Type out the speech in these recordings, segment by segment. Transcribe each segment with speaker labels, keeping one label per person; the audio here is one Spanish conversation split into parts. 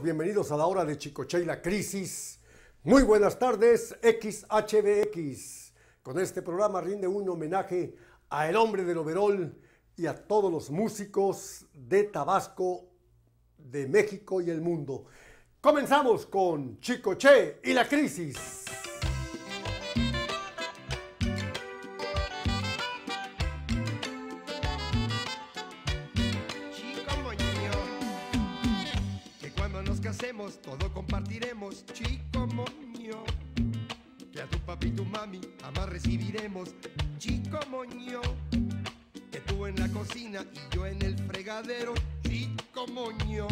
Speaker 1: bienvenidos a la hora de Chicoche y la crisis. Muy buenas tardes, XHBX. Con este programa rinde un homenaje a el hombre del overol y a todos los músicos de Tabasco, de México y el mundo. Comenzamos con Chicoche y la crisis.
Speaker 2: Y tu mami jamás recibiremos, chico moño, que tú en la cocina y yo en el fregadero, chico moño,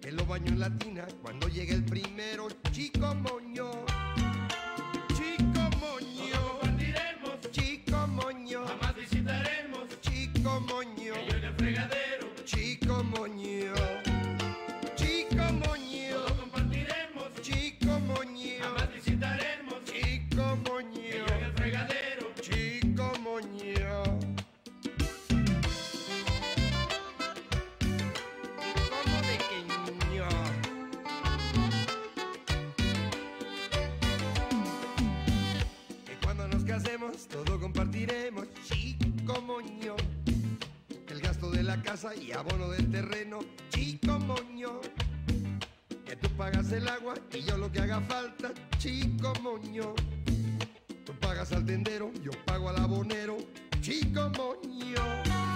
Speaker 2: que lo baño en cuando llegue el primero, chico moño, y abono del terreno, chico moño. Que tú pagas el agua y yo lo que haga falta, chico moño. Tú pagas al tendero, yo pago al abonero, chico moño.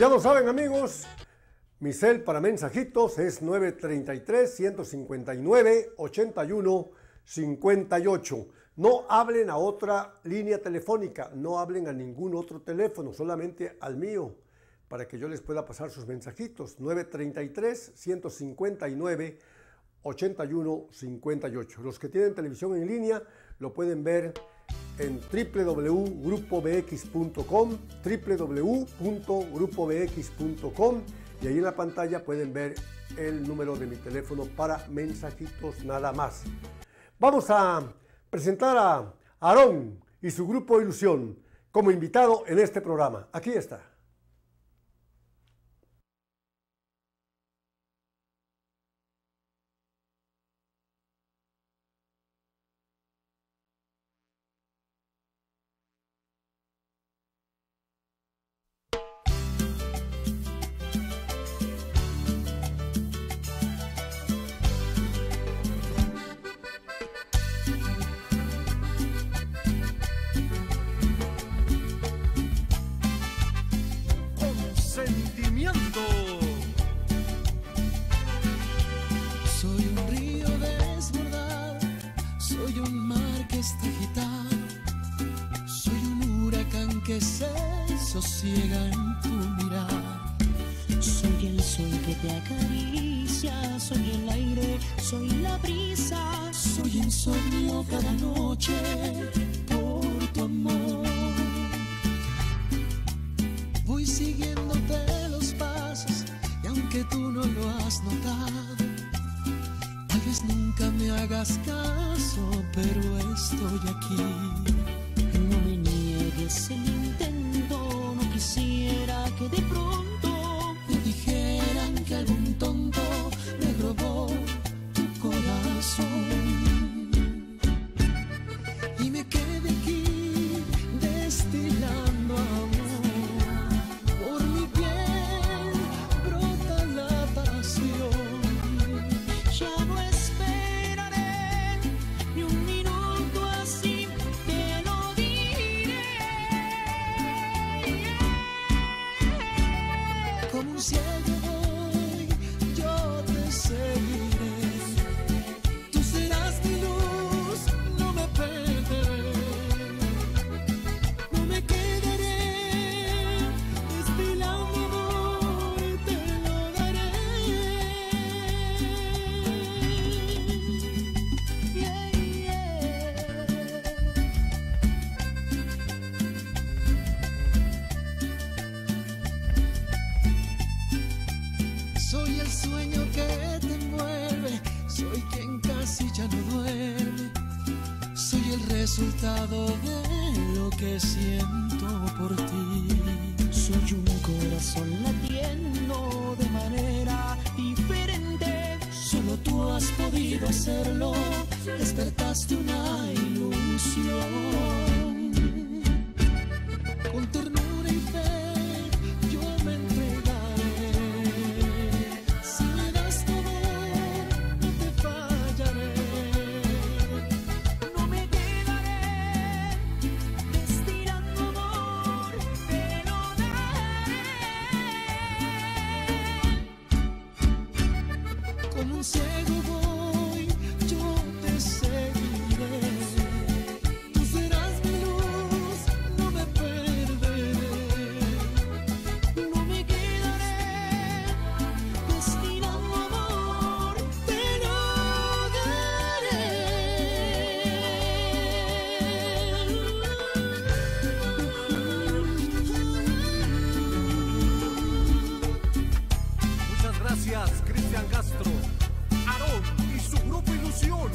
Speaker 1: Ya lo saben amigos, mi cel para mensajitos es 933-159-81-58. No hablen a otra línea telefónica, no hablen a ningún otro teléfono, solamente al mío, para que yo les pueda pasar sus mensajitos. 933-159-81-58. Los que tienen televisión en línea lo pueden ver en www.grupobx.com, www.grupobx.com y ahí en la pantalla pueden ver el número de mi teléfono para mensajitos nada más. Vamos a presentar a Aarón y su grupo Ilusión como invitado en este programa. Aquí está.
Speaker 3: ciegan Aarón y su grupo Ilusión.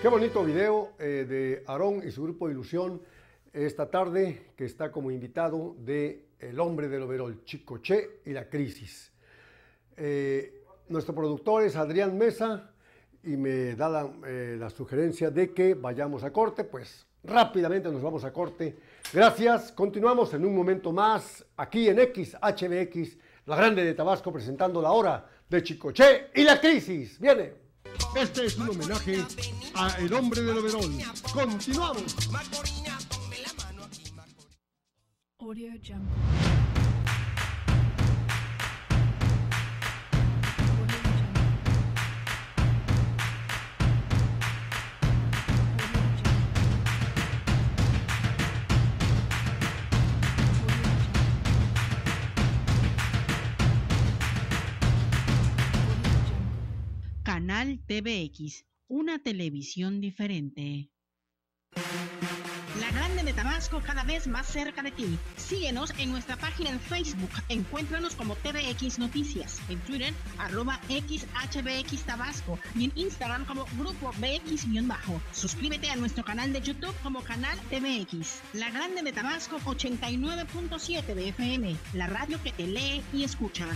Speaker 1: Qué bonito video eh, de Aarón y su grupo Ilusión esta tarde, que está como invitado de El hombre del overol, Chicoche y la crisis. Eh, nuestro productor es Adrián Mesa y me da la, eh, la sugerencia de que vayamos a corte, pues rápidamente nos vamos a corte. Gracias, continuamos en un momento más aquí en XHBX, la grande de Tabasco, presentando la hora de Chicoche y la crisis. Viene. Este es un homenaje a El hombre del overol. Continuamos.
Speaker 4: Audio Jungle.
Speaker 5: TVX, una televisión diferente.
Speaker 6: La Grande de Tabasco cada vez más cerca de ti. Síguenos en nuestra página en Facebook. Encuéntranos como TVX Noticias. En Twitter, arroba XHBX Tabasco. Y en Instagram como Grupo BX-Bajo. Suscríbete a nuestro canal de YouTube como Canal TVX. La Grande de Tabasco 89.7 de FM. La radio que te lee y escucha.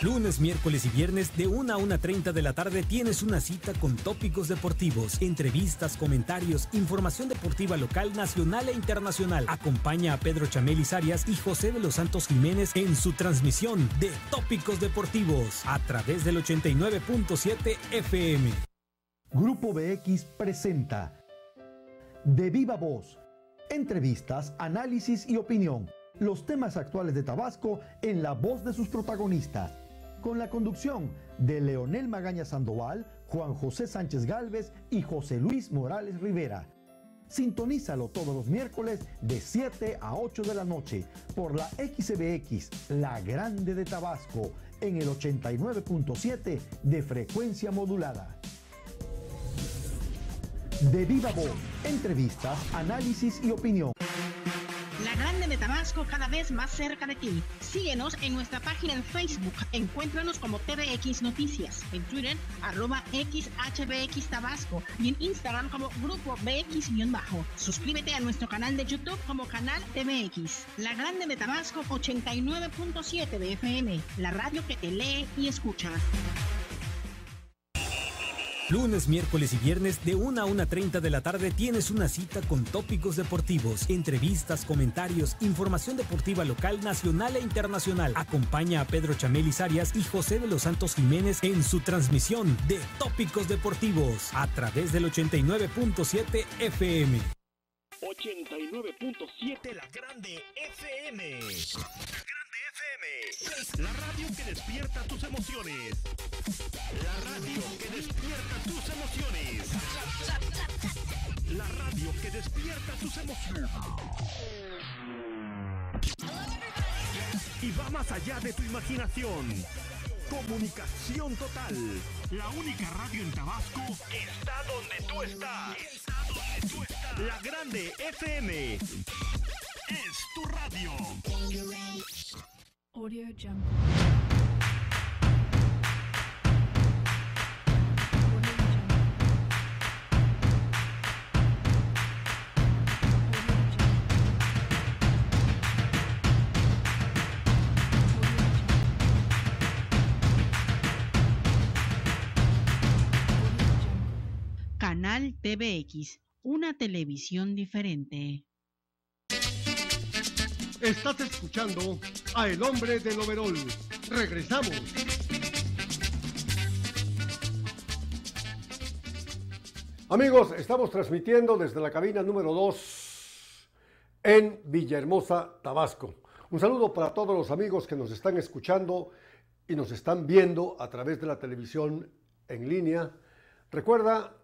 Speaker 7: Lunes, miércoles y viernes de 1 a 1.30 de la tarde tienes una cita con tópicos deportivos, entrevistas, comentarios, información deportiva local, nacional e internacional. Acompaña a Pedro Chamelis Arias y José de los Santos Jiménez en su transmisión de Tópicos Deportivos a través del 89.7 FM.
Speaker 8: Grupo BX presenta De Viva Voz. Entrevistas, análisis y opinión. Los temas actuales de Tabasco en la voz de sus protagonistas. Con la conducción de Leonel Magaña Sandoval, Juan José Sánchez Galvez y José Luis Morales Rivera. Sintonízalo todos los miércoles de 7 a 8 de la noche por la XBX, la grande de Tabasco, en el 89.7 de frecuencia modulada. De viva voz, entrevistas, análisis y opinión.
Speaker 6: La Grande de Tabasco cada vez más cerca de ti. Síguenos en nuestra página en Facebook. Encuéntranos como TVX Noticias. En Twitter, arroba XHBX Tabasco. Y en Instagram como Grupo BX-Bajo. Suscríbete a nuestro canal de YouTube como Canal TVX. La Grande de Tabasco 89.7 de FM. La radio que te lee y escucha.
Speaker 7: Lunes, miércoles y viernes de 1 a 1.30 de la tarde tienes una cita con tópicos deportivos, entrevistas, comentarios, información deportiva local, nacional e internacional. Acompaña a Pedro Chamelis Arias y José de los Santos Jiménez en su transmisión de Tópicos Deportivos a través del 89.7 FM.
Speaker 9: 89.7 La Grande FM. La Grande FM. La radio que despierta tus emociones. La radio despierta tus emociones. La radio que despierta tus emociones. Y va más allá de tu imaginación. Comunicación total. La única radio en Tabasco estás. Está donde tú estás. La Grande FM. Es tu radio.
Speaker 10: Audio Jungle.
Speaker 5: TVX, una televisión diferente.
Speaker 1: Estás escuchando a El Hombre del Overol. Regresamos. Amigos, estamos transmitiendo desde la cabina número 2 en Villahermosa, Tabasco. Un saludo para todos los amigos que nos están escuchando y nos están viendo a través de la televisión en línea. Recuerda,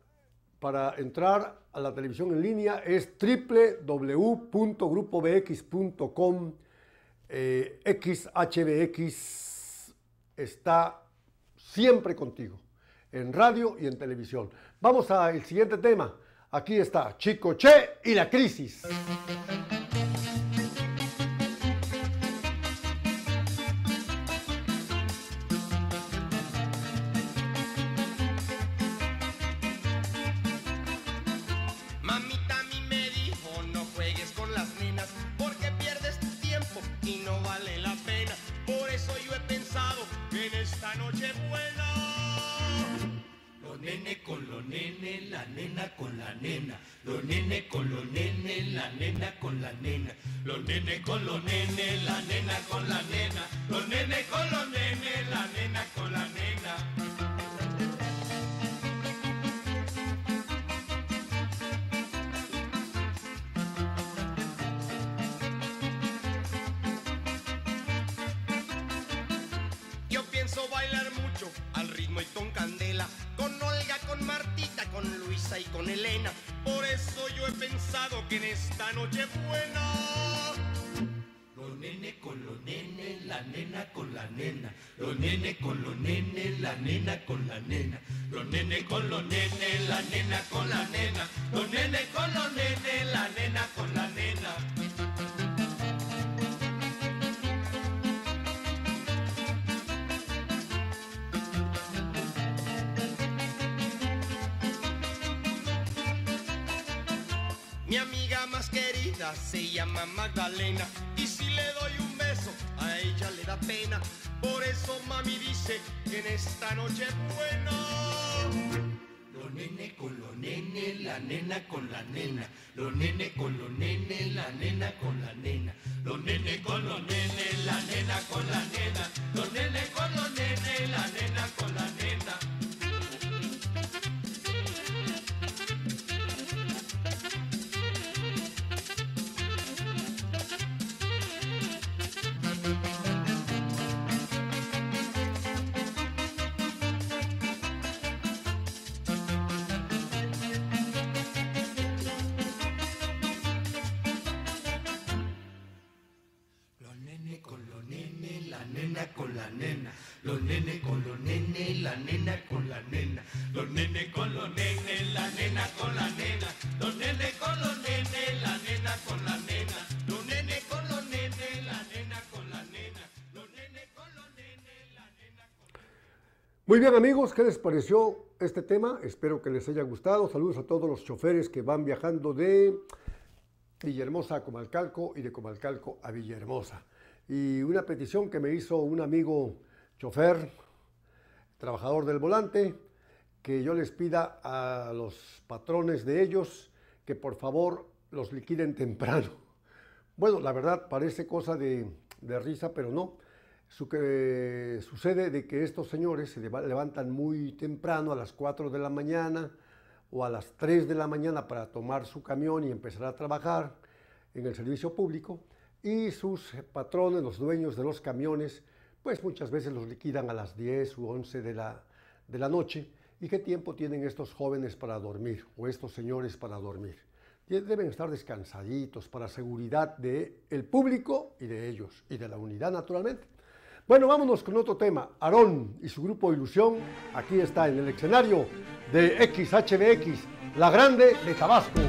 Speaker 1: para entrar a la televisión en línea es www.grupobx.com. Eh, XHBX está siempre contigo, en radio y en televisión. Vamos al siguiente tema. Aquí está Chico Che y la crisis.
Speaker 11: Los nene con los nene, la nena con la nena. Los nene con los nene, la nena con la nena.
Speaker 2: Yo pienso bailar mucho al ritmo y con candela, con Olga, con Martita, con Luisa y con Elena. Por eso yo he pensado que en esta noche buena.
Speaker 11: La nena. Los nene con los nene, la nena con la nena. Los nene con los nene, la nena con la nena.
Speaker 2: Noche buena.
Speaker 11: Los nene con los nene, la nena con la nena. Los nene con los nene, la nena con la nena. La nena. Los nene con los nene, la nena con la nena. Los nene con los nene, la nena con la nena. Los nene con los nene, la nena con la nena. Los nene con los nene, la nena con la nena. Los nene con los nene, la nena con
Speaker 1: Muy bien amigos, ¿qué les pareció este tema? Espero que les haya gustado. Saludos a todos los choferes que van viajando de Villahermosa a Comalcalco y de Comalcalco a Villahermosa. Y una petición que me hizo un amigo chofer, trabajador del volante, que yo les pida a los patrones de ellos que por favor los liquiden temprano. Bueno, la verdad parece cosa de, de risa, pero no. Que, sucede de que estos señores se levantan muy temprano, a las 4 de la mañana o a las 3 de la mañana para tomar su camión y empezar a trabajar en el servicio público y sus patrones, los dueños de los camiones, pues muchas veces los liquidan a las 10 u 11 de la, de la noche. ¿Y qué tiempo tienen estos jóvenes para dormir o estos señores para dormir? Deben estar descansaditos para seguridad del el público y de ellos y de la unidad naturalmente. Bueno, vámonos con otro tema. Aarón y su grupo Ilusión, aquí está en el escenario de XHBX, la grande de Tabasco.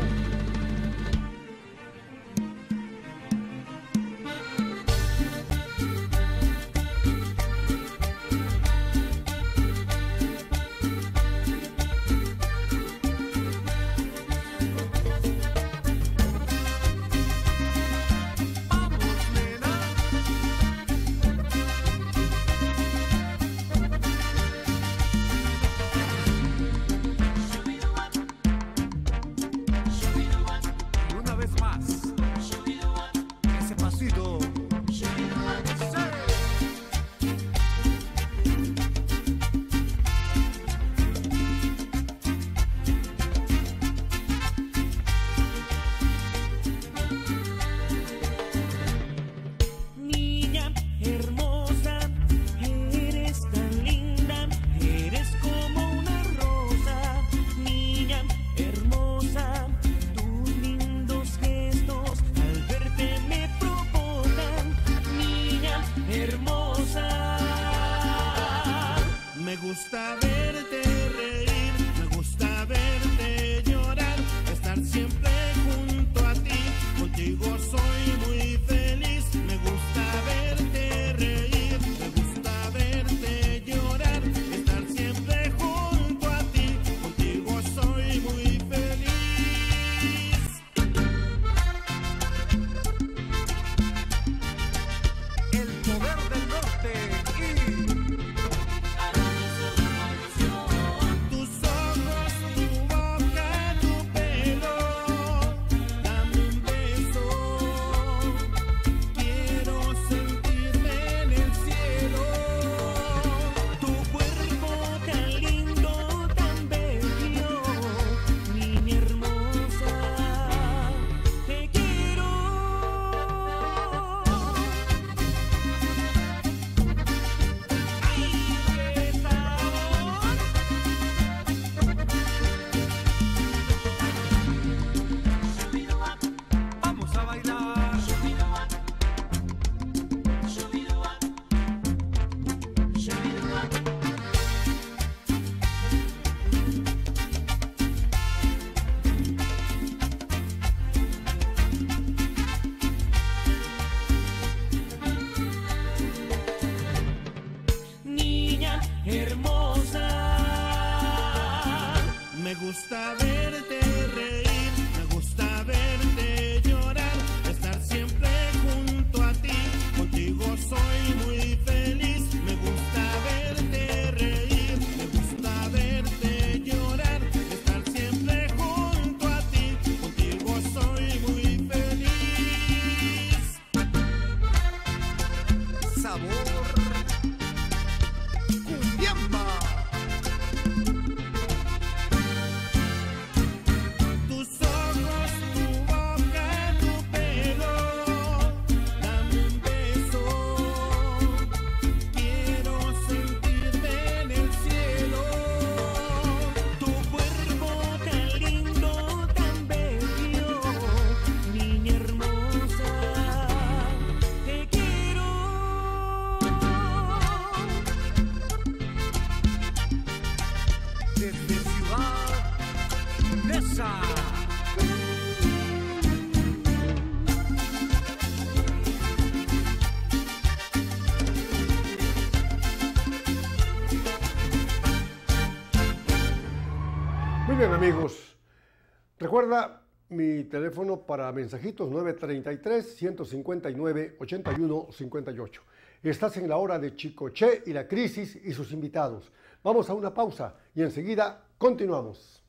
Speaker 1: Recuerda mi teléfono para mensajitos 933-159-8158. Estás en la hora de Chicoche y la crisis y sus invitados. Vamos a una pausa y enseguida Continuamos.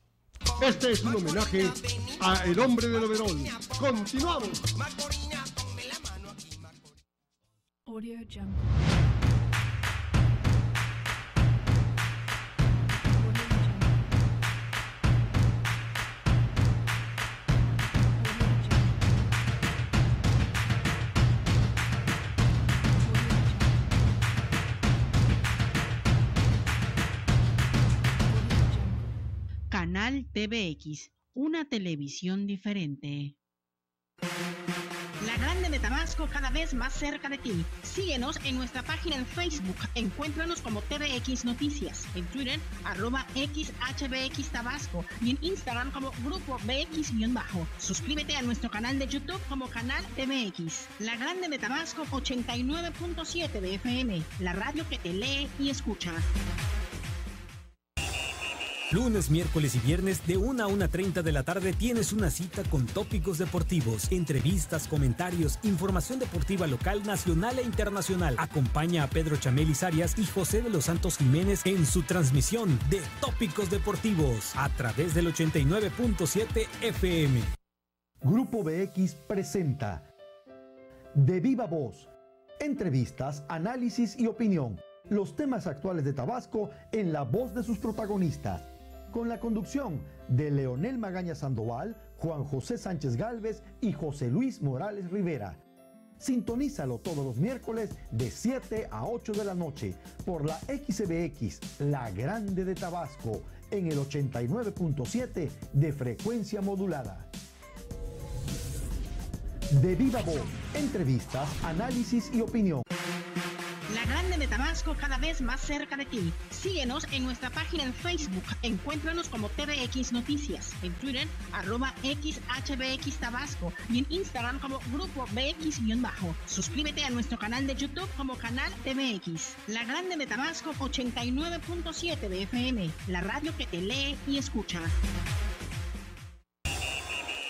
Speaker 1: Este es un homenaje a El Hombre del Overol. Continuamos.
Speaker 4: Audio Jungle.
Speaker 5: TVX, una televisión diferente.
Speaker 6: La Grande de Tabasco cada vez más cerca de ti. Síguenos en nuestra página en Facebook. Encuéntranos como TVX Noticias. En Twitter, arroba XHBX Tabasco. Y en Instagram como Grupo BX-Bajo. Suscríbete a nuestro canal de YouTube como Canal TVX. La Grande de Tabasco 89.7 de FM. La radio que te lee y escucha.
Speaker 7: Lunes, miércoles y viernes de 1 a 1.30 de la tarde tienes una cita con tópicos deportivos, entrevistas, comentarios, información deportiva local, nacional e internacional. Acompaña a Pedro Chamelis Arias y José de los Santos Jiménez en su transmisión de Tópicos Deportivos a través del 89.7 FM.
Speaker 8: Grupo BX presenta De Viva Voz. Entrevistas, análisis y opinión. Los temas actuales de Tabasco en la voz de sus protagonistas. Con la conducción de Leonel Magaña Sandoval, Juan José Sánchez Galvez y José Luis Morales Rivera. Sintonízalo todos los miércoles de 7 a 8 de la noche por la XBX, La Grande de Tabasco, en el 89.7 de frecuencia modulada. De viva voz, entrevistas, análisis y opinión.
Speaker 6: Grande de Tabasco cada vez más cerca de ti. Síguenos en nuestra página en Facebook. Encuéntranos como TVX Noticias. En Twitter, arroba XHBX Tabasco. Y en Instagram como Grupo BX-Bajo. Suscríbete a nuestro canal de YouTube como Canal TVX. La Grande de Tabasco 89.7 de FM. La radio que te lee y escucha.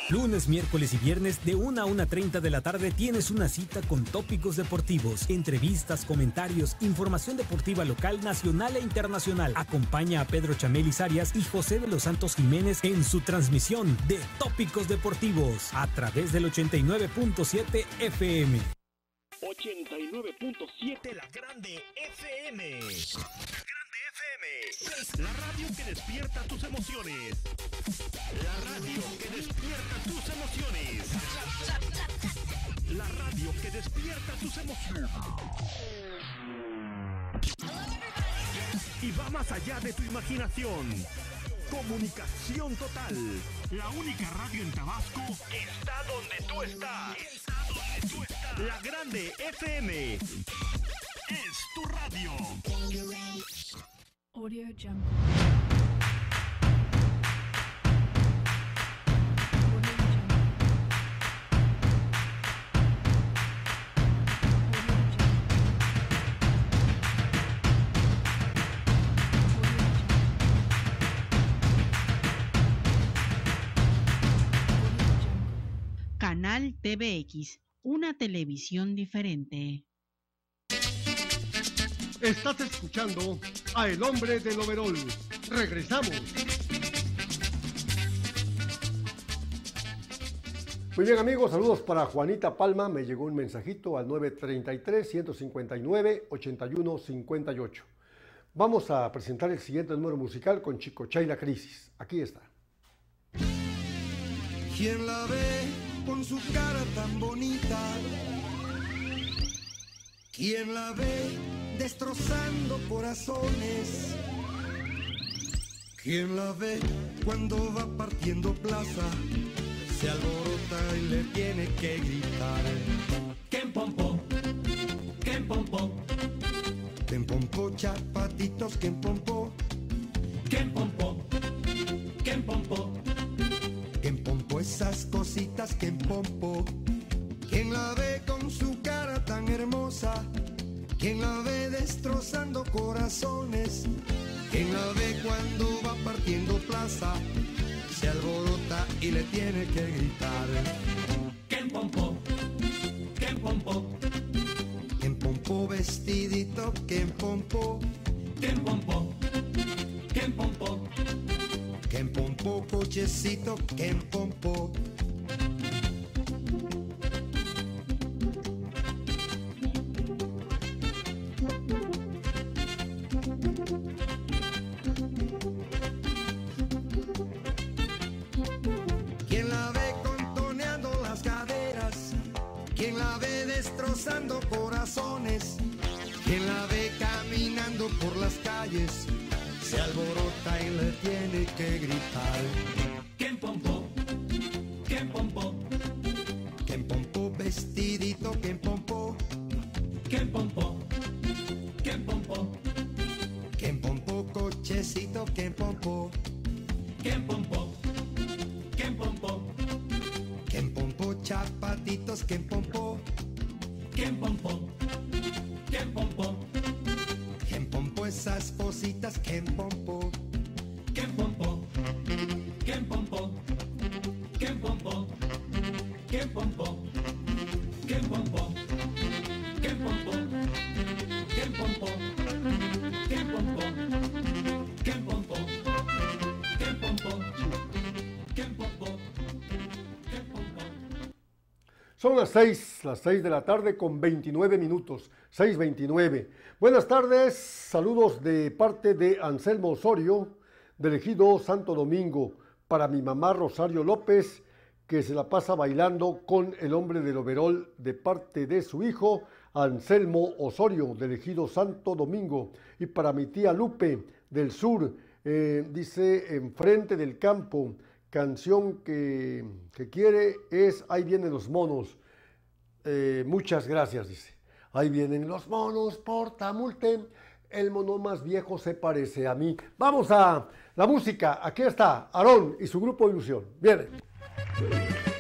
Speaker 7: Lunes, miércoles y viernes de 1 a 1.30 de la tarde tienes una cita con tópicos deportivos, entrevistas, comentarios, información deportiva local, nacional e internacional. Acompaña a Pedro Chamelis Arias y José de los Santos Jiménez en su transmisión de Tópicos Deportivos a través del 89.7 FM.
Speaker 3: 89.7 La Grande FM. La radio que despierta tus emociones. La radio que despierta tus emociones. La radio que despierta tus emociones. Y va más allá de tu imaginación. Comunicación total. La única radio en Tabasco estás. Está donde tú estás. La Grande FM. Es tu radio.
Speaker 4: Audio Jungle.
Speaker 5: Canal TVX, una televisión diferente.
Speaker 1: Estás escuchando a El Hombre del Overol. Regresamos. Muy bien amigos, saludos para Juanita Palma. Me llegó un mensajito al 933-159-8158. Vamos a presentar el siguiente número musical con Chico Chay La Crisis. Aquí está.
Speaker 2: ¿Quién la ve con su cara tan bonita? ¿Quién la ve destrozando corazones? ¿Quién la ve cuando va partiendo plaza? Se alborota y le tiene que gritar.
Speaker 11: ¿Quién pompo? ¿Quién pompo?
Speaker 2: ¿Quién pompo, chapatitos? ¿Quién pompo?
Speaker 11: ¿Quién pompo?
Speaker 2: destrozando corazones. Quien la ve cuando va partiendo plaza, se alborota y le tiene que gritar.
Speaker 11: ¡Quien pompó! ¡Quien pompó!
Speaker 2: ¡Quien pompó vestidito! ¡Quien pompó!
Speaker 11: ¡Quien pompó! ¡Quien pompó!
Speaker 2: ¡Quien pompó cochecito! ¡Quien pompó! Destrozando corazones? ¿Quién la ve caminando por las calles? Se alborota y le tiene que gritar.
Speaker 1: Son las 6, las 6 de la tarde con 29 minutos, 6.29. Buenas tardes, saludos de parte de Anselmo Osorio, del ejido Santo Domingo, para mi mamá Rosario López, que se la pasa bailando con el hombre del overol de parte de su hijo Anselmo Osorio, del ejido Santo Domingo, y para mi tía Lupe del sur, eh, dice, enfrente del campo, canción que, que quiere es Ahí vienen los monos. Eh, muchas gracias, dice. Ahí vienen los monos, portamulte. El mono más viejo se parece a mí. Vamos a la música. Aquí está Aarón y su grupo Ilusión. Viene.
Speaker 2: Música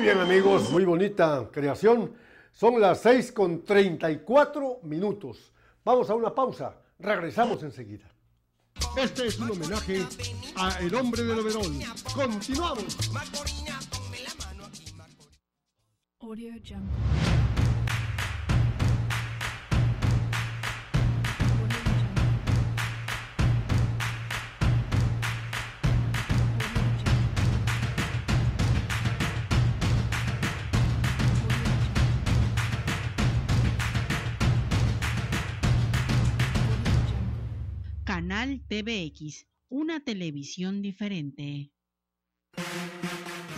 Speaker 1: Muy bien amigos, muy bonita creación. Son las 6 con 34 minutos. Vamos a una pausa. Regresamos enseguida. Este es un homenaje a El Hombre del Overol. Continuamos.
Speaker 4: Audio Jungle.
Speaker 5: Canal TVX, una televisión diferente.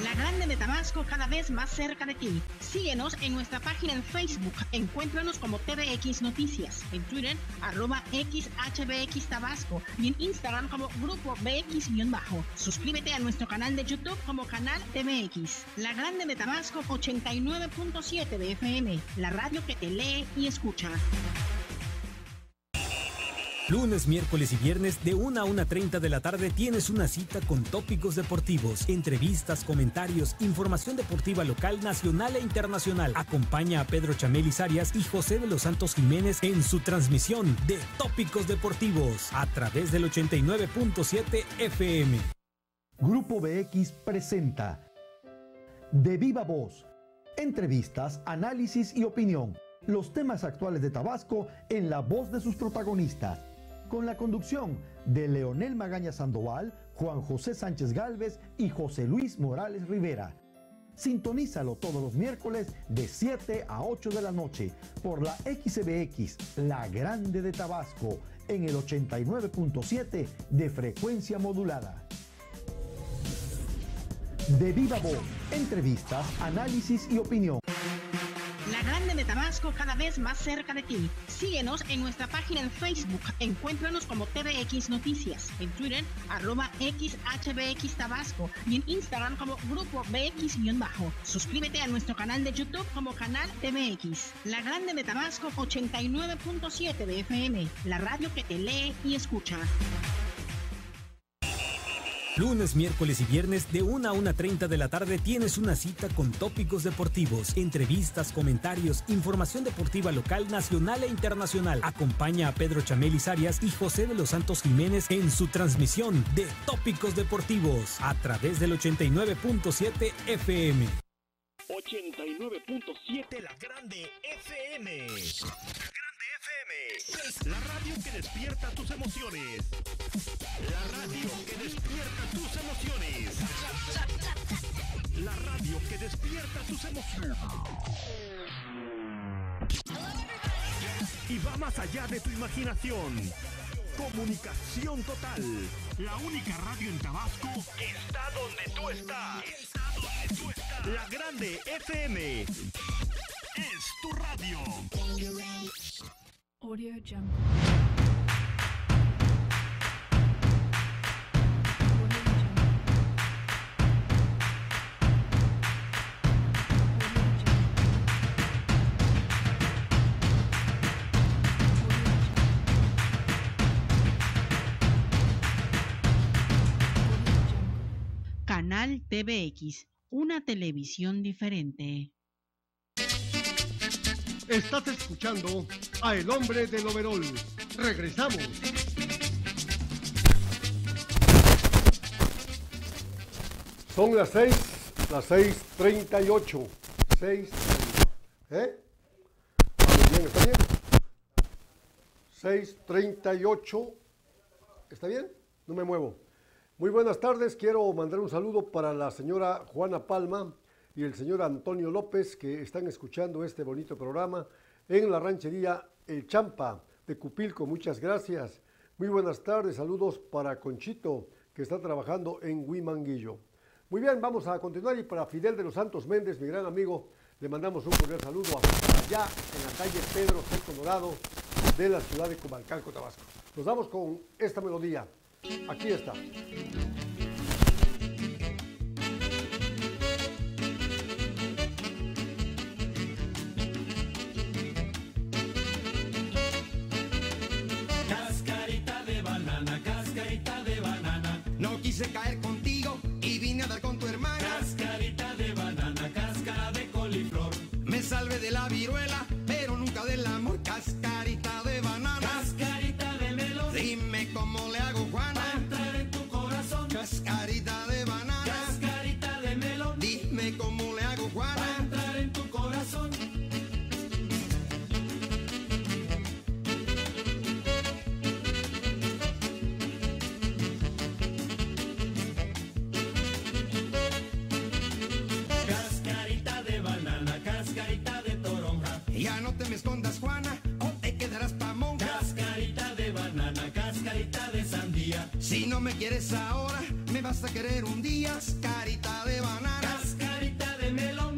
Speaker 6: La Grande de Tabasco cada vez más cerca de ti. Síguenos en nuestra página en Facebook. Encuéntranos como TVX Noticias. En Twitter, arroba XHBX Tabasco. Y en Instagram como Grupo BX-Bajo. Suscríbete a nuestro canal de YouTube como Canal TVX. La Grande de Tabasco 89.7 de FM. La radio que te lee y escucha.
Speaker 7: Lunes, miércoles y viernes de 1 a 1.30 de la tarde tienes una cita con tópicos deportivos, entrevistas, comentarios, información deportiva local, nacional e internacional. Acompaña a Pedro Chamelis Arias y José de los Santos Jiménez en su transmisión de Tópicos Deportivos a través del 89.7 FM.
Speaker 8: Grupo BX presenta De Viva Voz. Entrevistas, análisis y opinión. Los temas actuales de Tabasco en la voz de sus protagonistas con la conducción de Leonel Magaña Sandoval, Juan José Sánchez Galvez y José Luis Morales Rivera. Sintonízalo todos los miércoles de 7 a 8 de la noche por la XBX, La Grande de Tabasco, en el 89.7 de frecuencia modulada. De viva voz, entrevistas, análisis y opinión.
Speaker 6: La Grande de Tabasco cada vez más cerca de ti. Síguenos en nuestra página en Facebook. Encuéntranos como TVX Noticias. En Twitter, arroba XHBX Tabasco. Y en Instagram como Grupo BX-Bajo. Suscríbete a nuestro canal de YouTube como Canal TVX. La Grande de Tabasco 89.7 de FM. La radio que te lee y escucha.
Speaker 7: Lunes, miércoles y viernes de 1 a 1.30 de la tarde tienes una cita con tópicos deportivos, entrevistas, comentarios, información deportiva local, nacional e internacional. Acompaña a Pedro Chamelis Arias y José de los Santos Jiménez en su transmisión de Tópicos Deportivos a través del 89.7 FM.
Speaker 3: 89.7 La Grande FM. La radio que despierta tus emociones. La radio que despierta tus emociones. La radio que despierta tus emociones. Y va más allá de tu imaginación. Comunicación total. La única radio en Tabasco está donde tú estás. Está donde tú estás. La Grande FM. Es tu radio.
Speaker 4: Audio.
Speaker 5: Canal TVX, una televisión diferente.
Speaker 1: Estás escuchando a El Hombre del Overol. Regresamos. Son las 6, las 6.38. 6. ¿Eh? Bien, ¿está bien? 6.38. ¿Está bien? No me muevo. Muy buenas tardes. Quiero mandar un saludo para la señora Juana Palma y el señor Antonio López que están escuchando este bonito programa en la ranchería El Champa de Cupilco. Muchas gracias. Muy buenas tardes. Saludos para Conchito que está trabajando en Huimanguillo. Muy bien, vamos a continuar y para Fidel de los Santos Méndez, mi gran amigo, le mandamos un cordial saludo allá en la calle Pedro Seco Dorado de la ciudad de Comalcalco, Tabasco. Nos vamos con esta melodía. Aquí está.
Speaker 11: me quieres ahora, me
Speaker 2: vas a querer un día, carita de banana,
Speaker 11: carita de melón.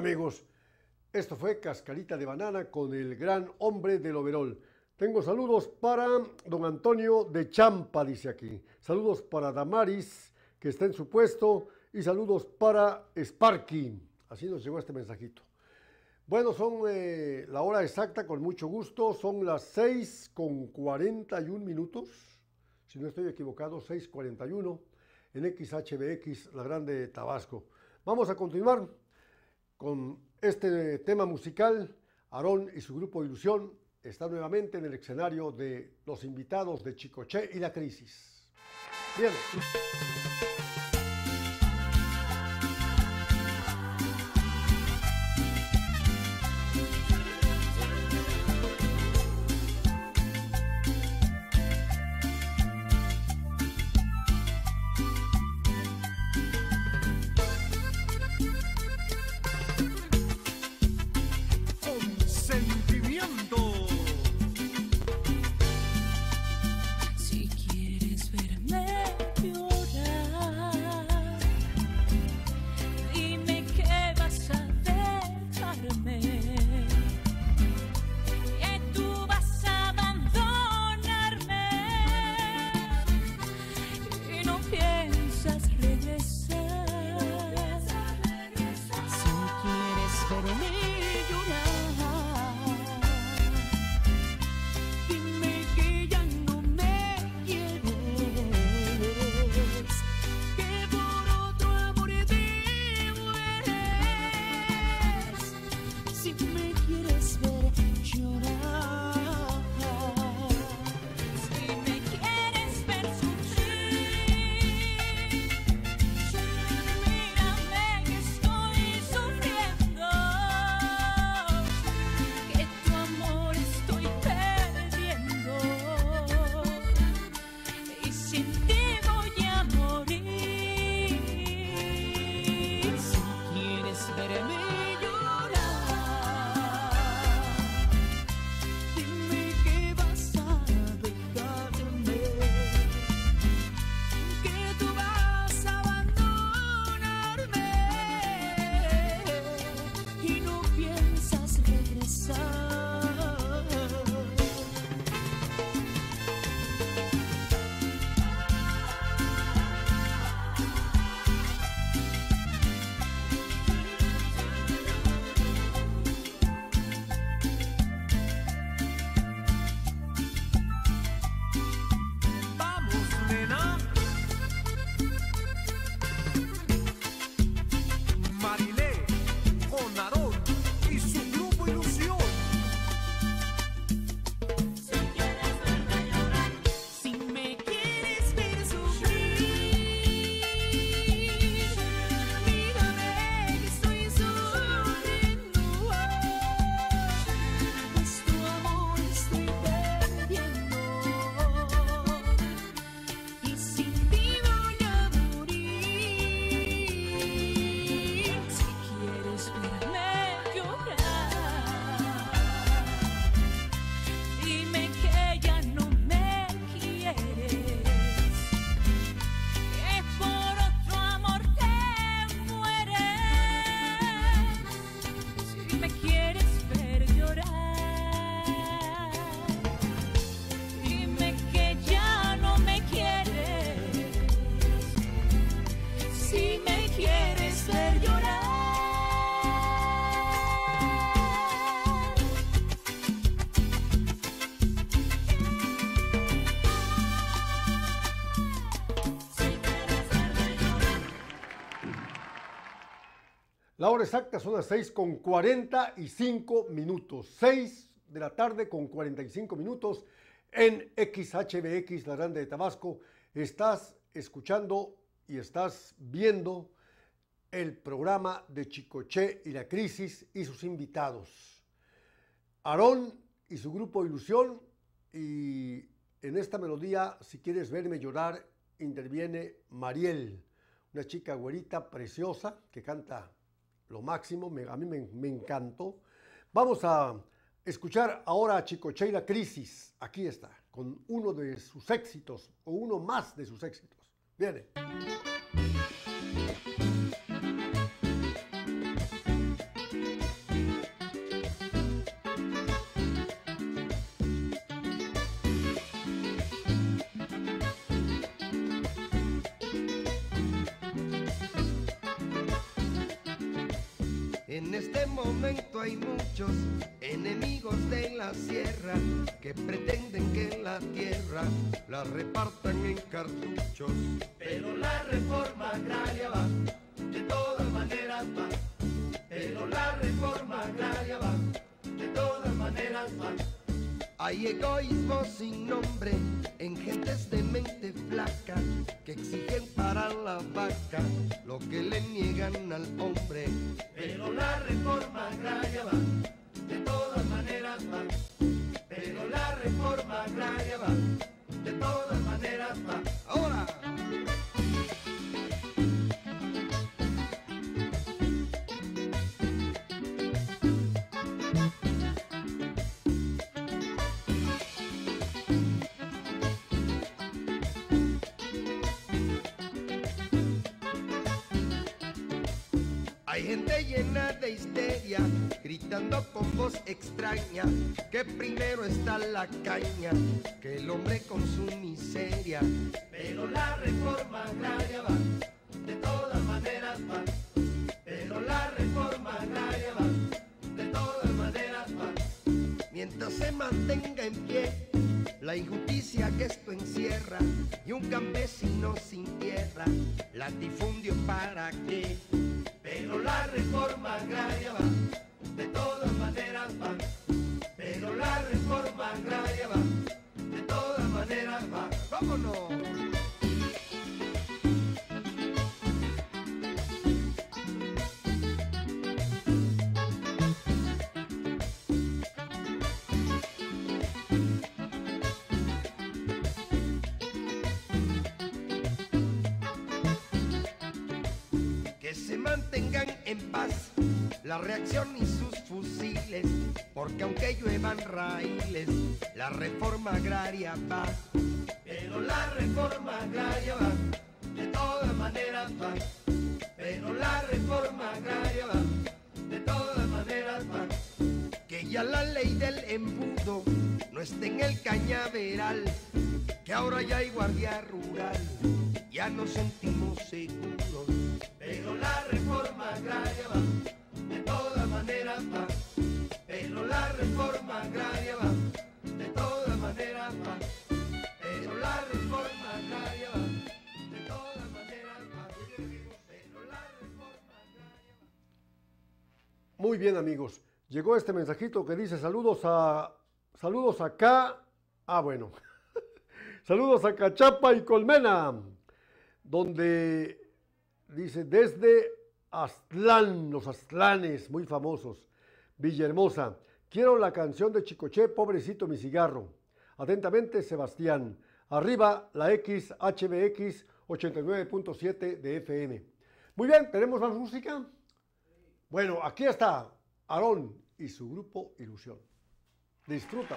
Speaker 1: Amigos, esto fue Cascarita de Banana con el gran hombre del overol. Tengo saludos para don Antonio de Champa, dice aquí. Saludos para Damaris, que está en su puesto. Y saludos para Sparky. Así nos llegó este mensajito. Bueno, son eh, la hora exacta, con mucho gusto. Son las 6 con 41 minutos. Si no estoy equivocado, 6.41 en XHBX, la Grande Tabasco. Vamos a continuar con este tema musical. Aarón y su grupo Ilusión están nuevamente en el escenario de los invitados de Chicoche y la Crisis. Bien. La hora exacta son las 6 con 45 minutos. 6 de la tarde con 45 minutos en XHBX, la Grande de Tabasco. Estás escuchando y estás viendo el programa de Chicoche y la crisis y sus invitados. Aarón y su grupo Ilusión y en esta melodía, si quieres verme llorar, interviene Mariel, una chica güerita preciosa que canta lo máximo, me- a mí me, me encantó. Vamos a escuchar ahora a Chicoche y la crisis. Aquí está, con uno de sus éxitos, o uno más de sus éxitos. Viene.
Speaker 2: La repartan en cartuchos. Pero la reforma agraria va, de todas maneras va. Pero la reforma agraria va, de todas maneras va. Hay egoísmo llena de histeria, gritando con voz extraña, que primero está la caña, que el hombre con su miseria. Pero la reforma reacción y sus fusiles, porque aunque lluevan raíles, la reforma agraria va. Pero la reforma agraria va, de todas maneras va. Pero la reforma agraria va, de todas maneras va. Que ya la ley del embudo no esté en el cañaveral, que ahora ya hay guardia rural, ya nos sentimos seguros. Pero la reforma agraria va,
Speaker 1: bien, amigos. Llegó este mensajito que dice saludos a saludos acá. Ah, bueno. saludos a Cachapa y Colmena, donde dice desde Aztlán, los Aztlanes, muy famosos. Villahermosa. Quiero la canción de Chicoche, pobrecito mi cigarro. Atentamente, Sebastián. Arriba la XHBX 89.7 de FM. Muy bien, ¿tenemos más música? Bueno, aquí está Aarón y su grupo Ilusión. Disfruta.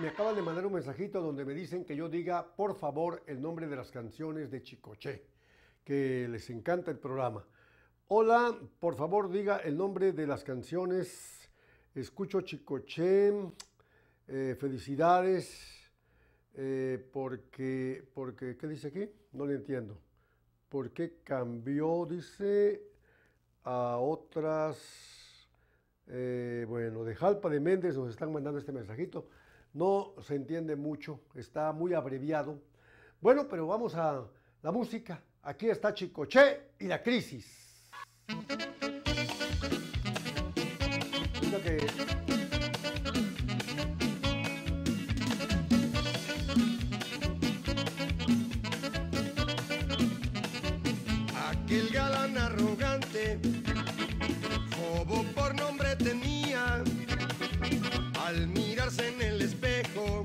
Speaker 12: Me
Speaker 1: acaban de mandar un mensajito donde me dicen que yo diga, por favor, el nombre de las canciones de Chicoche, que les encanta el programa. Hola, por favor, diga el nombre de las canciones. Escucho Chicoche, eh, felicidades, eh, porque, porque, ¿qué dice aquí? No le entiendo. ¿Por qué cambió, dice, a otras... Eh, bueno, de Jalpa de Méndez nos están mandando este mensajito. No se entiende mucho, está muy abreviado. Bueno, pero vamos a la música. Aquí está Chicoche y la crisis.
Speaker 2: Aquel galán arrogante, Jobo por nombre tenía, al mirarse en el espejo,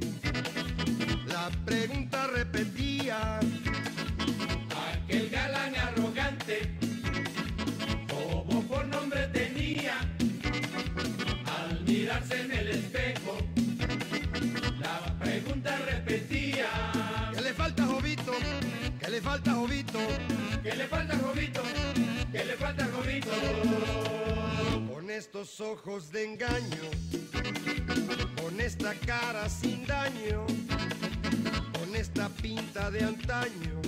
Speaker 2: la pregunta repetía.
Speaker 11: Aquel galán arrogante, como por nombre tenía, al mirarse en el espejo, la pregunta repetía.
Speaker 2: ¿Qué le falta, Jovito? ¿Qué le falta, Jovito?
Speaker 11: ¿Qué le falta, Jovito? ¿Qué le falta, Jovito?
Speaker 2: Con estos ojos de engaño, con esta cara sin daño, con esta pinta de antaño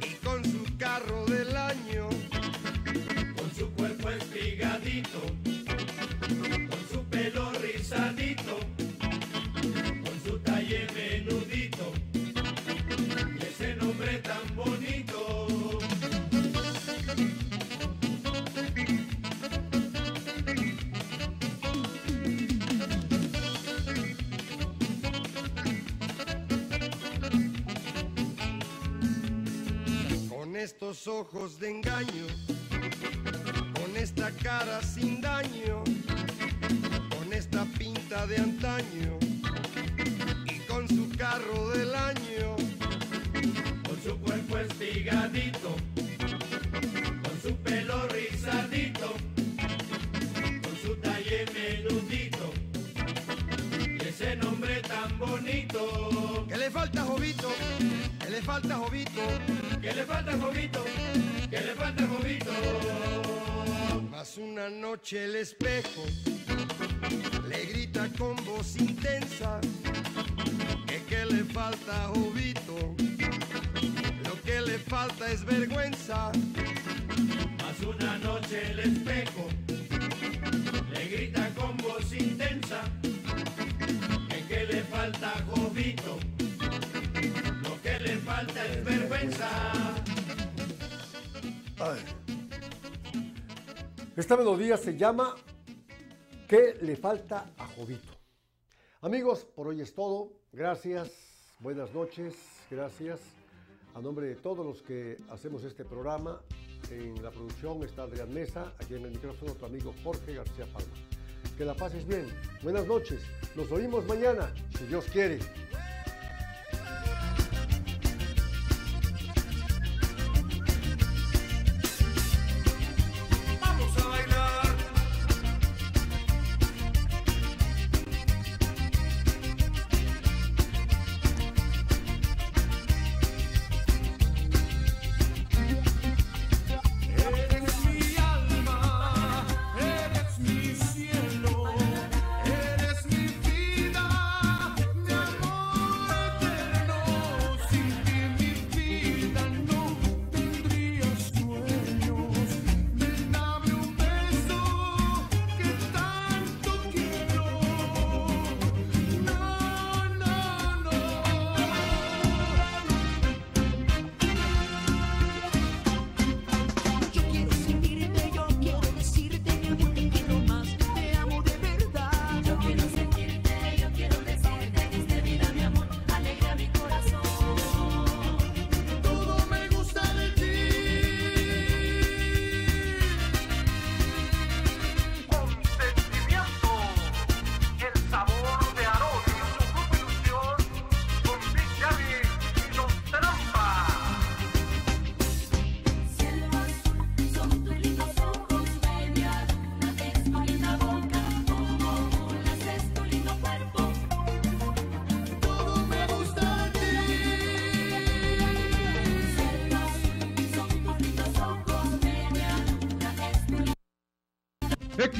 Speaker 2: y con su carro del año,
Speaker 11: Con su cuerpo espigadito,
Speaker 2: estos ojos de engaño, con esta cara sin daño, con esta pinta de antaño y con su carro del año.
Speaker 11: con su cuerpo espigadito, con su pelo rizadito, con su talle menudito, y ese nombre tan bonito.
Speaker 2: ¿Qué le falta, Jovito? ¿Qué le falta, Jovito?
Speaker 11: ¿Qué le falta, Jovito? ¿Qué le falta, Jovito?
Speaker 2: Más una noche el espejo le grita con voz intensa que qué le falta, Jovito. Lo que le falta es vergüenza.
Speaker 11: Más una noche el espejo le grita con voz intensa que qué le falta, Jovito.
Speaker 1: Esta melodía se llama ¿Qué le falta a Jovito? Amigos, por hoy es todo. Gracias, buenas noches, gracias. A nombre de todos los que hacemos este programa, en la producción está Adrián Mesa, aquí en el micrófono tu amigo Jorge García Palma. Que la pases bien. Buenas noches. Nos oímos mañana, si Dios quiere.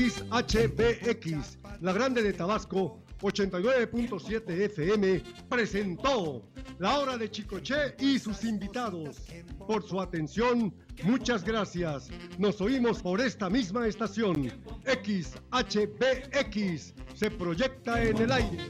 Speaker 1: XHBX, la grande de Tabasco, 89.7 FM, presentó La Hora de Chicoche y sus invitados. Por su atención, muchas gracias. Nos oímos por esta misma estación. XHBX se proyecta en el aire.